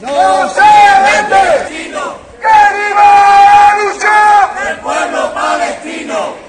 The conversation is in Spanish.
¡No se vende! ¡Que viva la lucha del pueblo palestino!